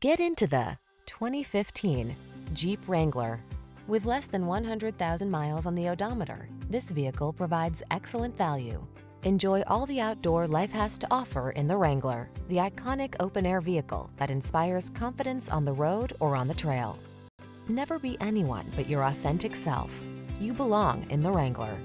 Get into the 2015 Jeep Wrangler. With less than 100,000 miles on the odometer, this vehicle provides excellent value. Enjoy all the outdoor life has to offer in the Wrangler, the iconic open-air vehicle that inspires confidence on the road or on the trail. Never be anyone but your authentic self. You belong in the Wrangler.